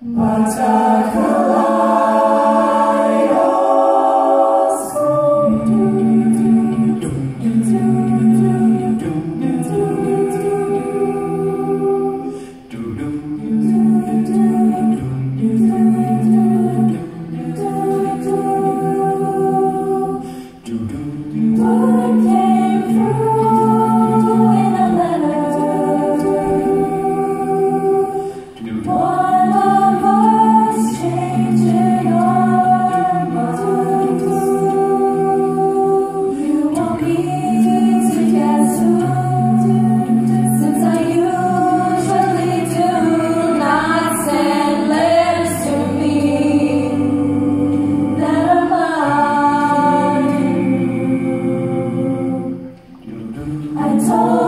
Matakala. soul.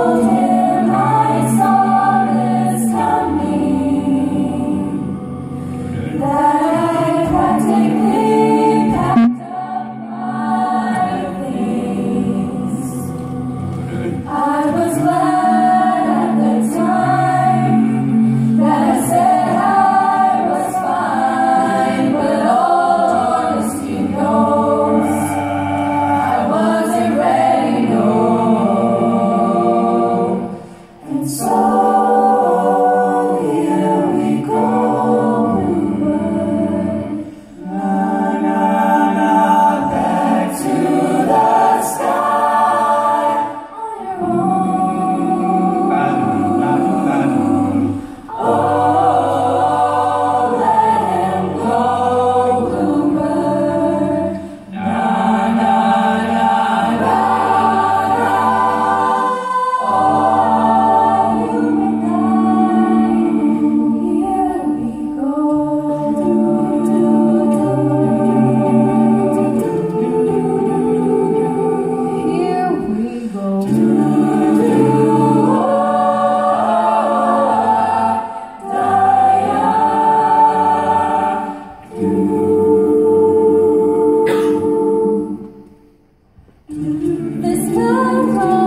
This sky